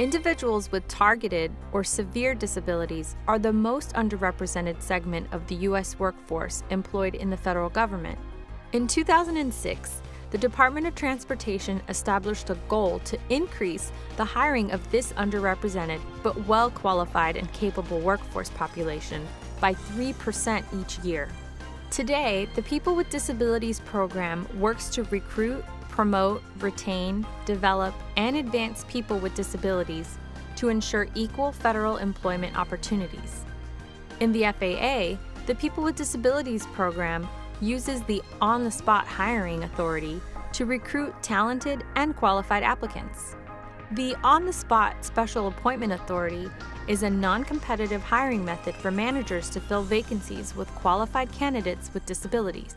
Individuals with targeted or severe disabilities are the most underrepresented segment of the U.S. workforce employed in the federal government. In 2006, the Department of Transportation established a goal to increase the hiring of this underrepresented but well qualified and capable workforce population by 3% each year. Today, the People with Disabilities program works to recruit, promote, retain, develop, and advance people with disabilities to ensure equal federal employment opportunities. In the FAA, the People with Disabilities program uses the on the spot hiring authority to recruit talented and qualified applicants. The on the spot special appointment authority is a non competitive hiring method for managers to fill vacancies with qualified candidates with disabilities.